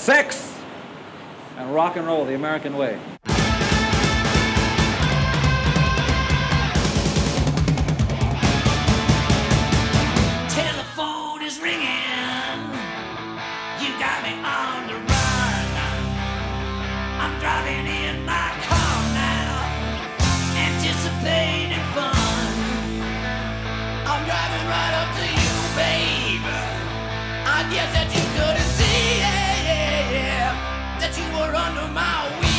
sex, and rock and roll the American way. Telephone is ringing. You got me on the run. I'm driving in my car now, anticipating fun. I'm driving right up to you, babe. I guess that you. under my wheel.